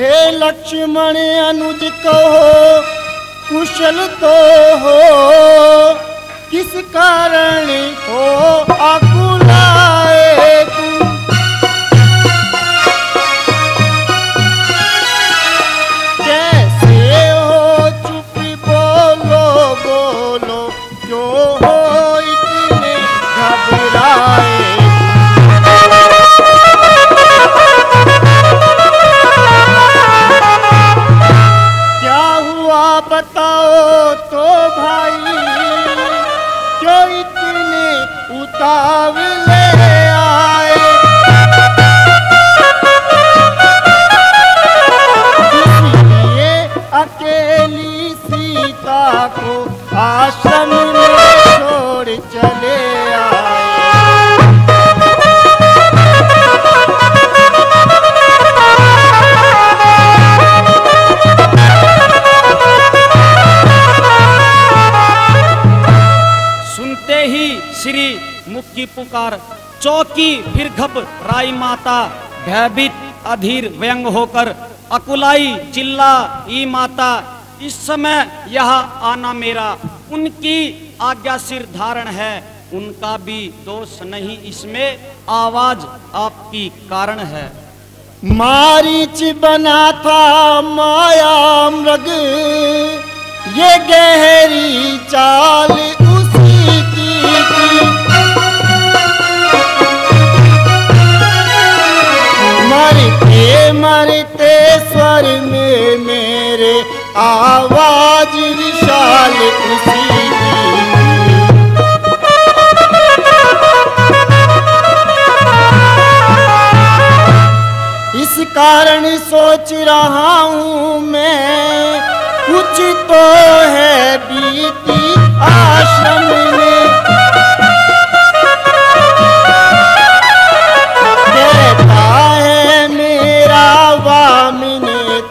हे लक्ष्मण अनुज कहो कुशल तो हो किस कारण हो आकुलाए पुकार चौकी फिर घप राई माता भयभीत अधीर व्यंग होकर, अकुलाई चिल्ला ई माता इस समय यह आना मेरा। उनकी आज्ञा सिर धारण है, उनका भी दोष नहीं, इसमें आवाज़ आपकी कारण है। मारीच बना था माया मृग, ये गहरी चाल उसी मरते मरते स्वर में मेरे आवाज़ विशाल की। इस कारण सोच रहा हूँ मैं, कुछ तो है बीती आश्रम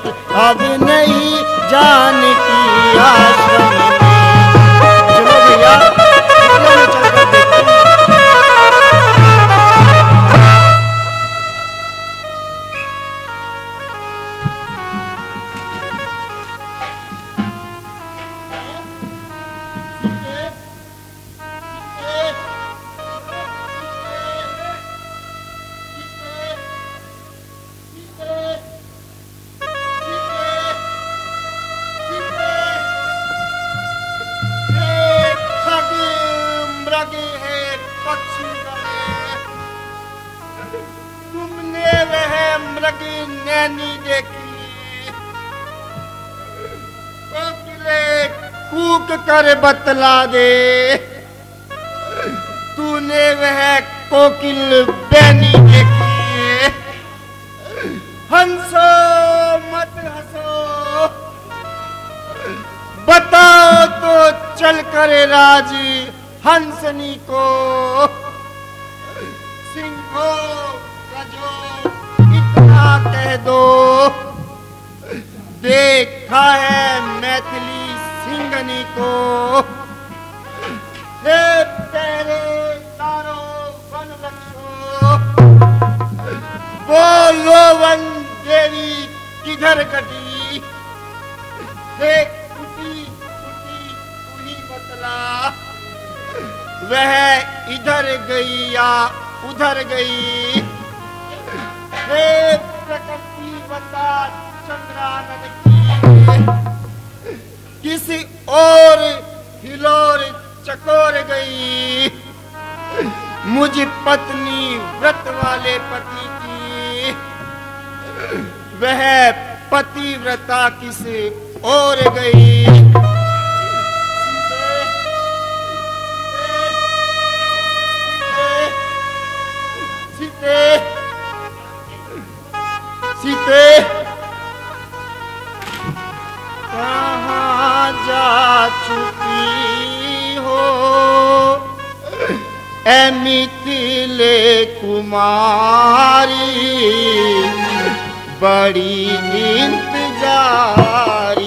अब नहीं जान की आश्रम कर बतला दे। तूने वह कोकिल बैनी देखी। हंसो, मत हंसो। बताओ तो चल कर राज़ी हंसनी को। सिंहो, रजो, इतना कह दो। देखा है मैथिली सिंगनी को तेरे तारो वन रक्षो बोलो वन देवी किधर कटी हे कुटी कुटी तू ही बतला वह इधर गई या उधर गई हे प्रकृति बता चंद्रानन की किसी और हिलोर चकोर गई। मुझ पत्नी व्रत वाले पति की। वह पतिव्रता किस और गई। सीते सीते कहाँ जा चुकी हो। ए मिथिले कुमारी बड़ी नींद मुझे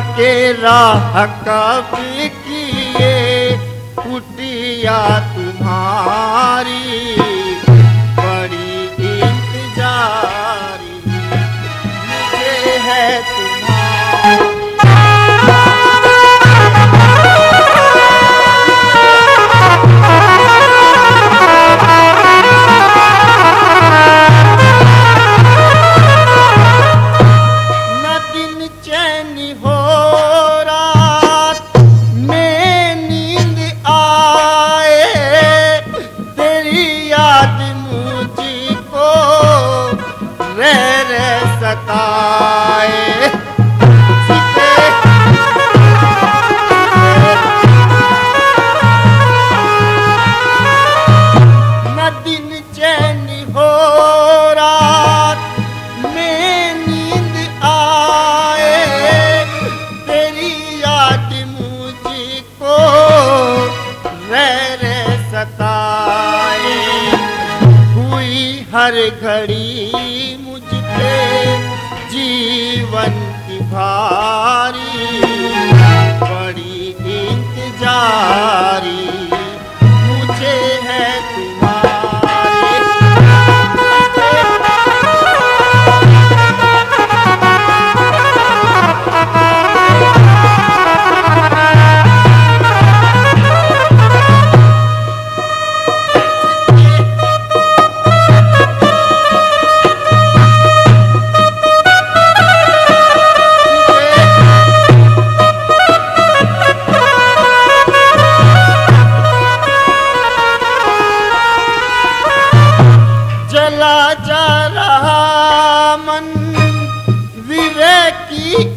के राह कभी किए कुटिया तुम्हारी। बड़ी इंतजारी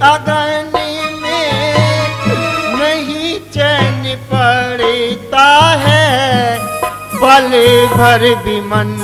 अगन में नहीं चैन पड़ता है बल भर भी मन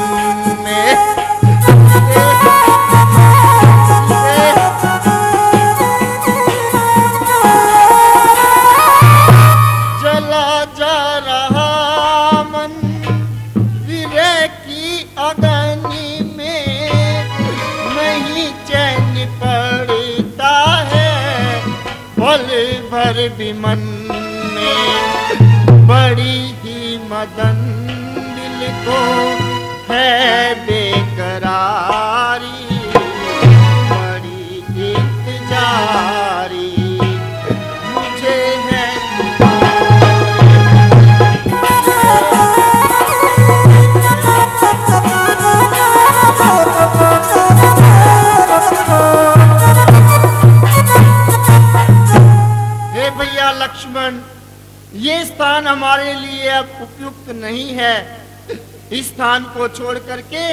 इस स्थान को छोड़ करके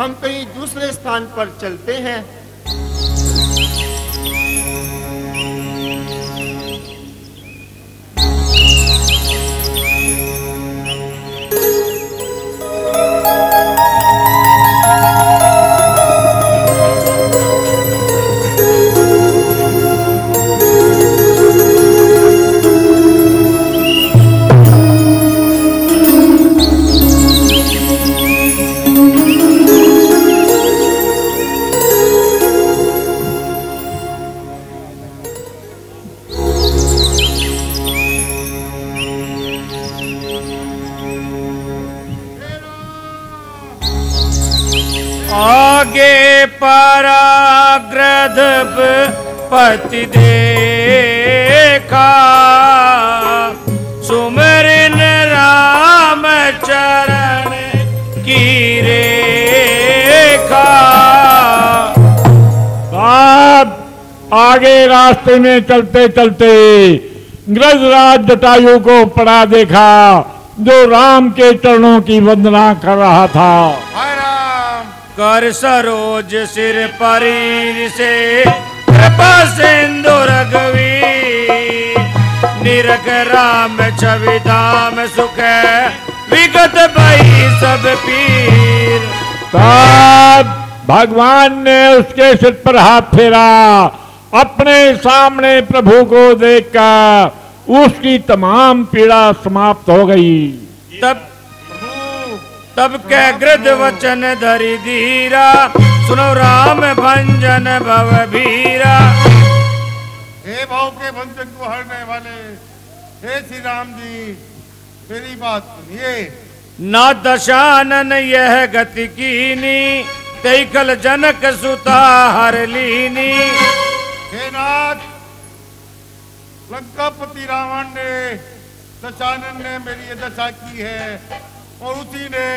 हम कहीं दूसरे स्थान पर चलते हैं। पति देखा। सुमरिन राम चरण की रेखा। साहब आगे रास्ते में चलते चलते ग्रजराज जटायु को पड़ा देखा जो राम के चरणों की वंदना कर रहा था। कर सरोज सिर परीर से कृपा सिंधु रघवी। निरख राम छवि धाम सुख। विगत भई सब पीर। तब भगवान ने उसके सिर पर हाथ फेरा। अपने सामने प्रभु को देखकर उसकी तमाम पीड़ा समाप्त हो गई। तब तब कह गृद वचन धरि धीरा। सुनो राम भंजन भव भीरा। हे भाव के बंधन को हरने वाले हे श्री राम जी मेरी बात सुनिए। ना दशानन यह गति कीनी तई कल जनक सुता हर लीनी। हे नाथ लंकापति रावण ने दशानन ने मेरी ये दशा की है। और उसी ने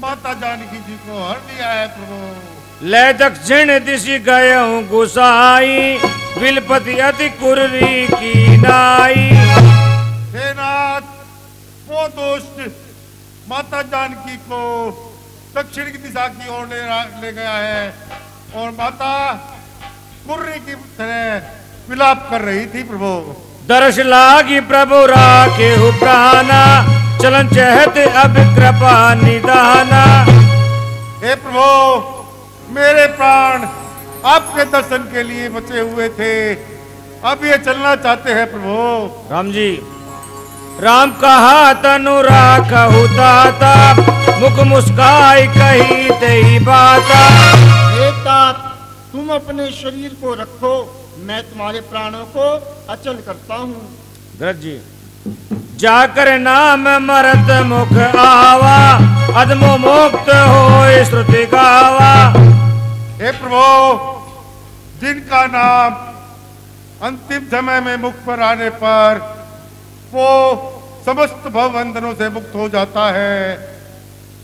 माता जानकी जी को हर दिया है प्रभु ले दक्षिण दिशि गए हूँ गुसाई विलपति अति कुर्री की नाई। हे नाथ वो दोस्त माता जानकी को दक्षिण की दिशा की ओर ले, ले गया है और माता कुर्री की तरह विलाप कर रही थी प्रभु। दर्श लागी प्रभु राखे प्राणा चलन चहत अब कृपा निदाना। हे प्रभु मेरे प्राण आपके दर्शन के लिए बचे हुए थे। अब ये चलना चाहते हैं प्रभु। राम जी राम कहा तनु राखहु दाता मुख मुस्काई कही तेही बाता। हे तात तुम अपने शरीर को रखो। मैं तुम्हारे प्राणों को अचल करता हूँ। जी जाकर नाम मरत मुख आवा अदमो मुक्त हो श्रुति गावा। हे प्रभु जिनका नाम अंतिम समय में मुख पर आने पर वो समस्त भवबंधनों से मुक्त हो जाता है।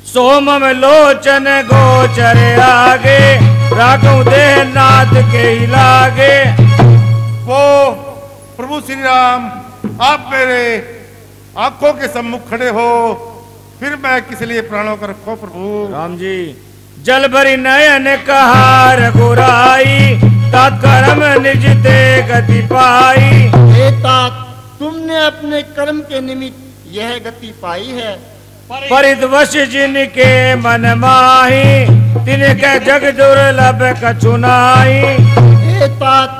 सोम में लोचन गोचर आगे राखू दे नाथ के लागे। वो प्रभु श्री राम आप मेरे आँखों के सम्मुख खड़े हो फिर मैं किस लिए प्राणों को रखो प्रभु? राम जी जल भरी नयन कहा रघुराई तत्कर्म निज ते गति पाई। हे तात तुमने अपने कर्म के निमित्त यह गति पाई है। परिदवश जिनके मन माही तिनके जग दुर्लभ कछुनाई तात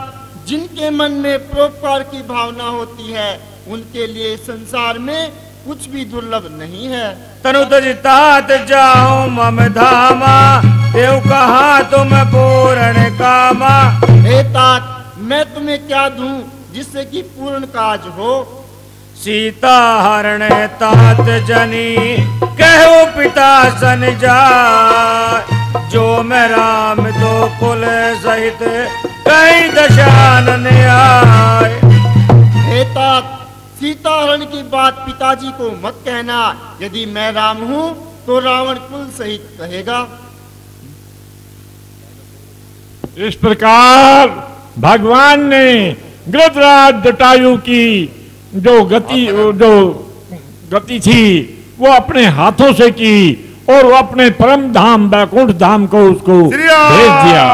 जिनके मन में परोपकार की भावना होती है उनके लिए संसार में कुछ भी दुर्लभ नहीं है। तनु तात जाऊँ मम धामा देव कहा तुम पूर्ण कामा। हे तात मैं तुम्हें क्या दूँ जिससे कि पूर्ण काज हो? सीता हरण तात जनी कहो पिता सन जा जो मैं राम तो कुल सहित कई दशानन आए हे तात सीताहरण की बात पिताजी को मत कहना यदि मैं राम हूँ तो रावण कुल सहित कहेगा। इस प्रकार भगवान ने गृतराज जटायु की जो गति जो गति थी वो अपने हाथों से की और वो अपने परम धाम बैकुंठ धाम को उसको भेज दिया।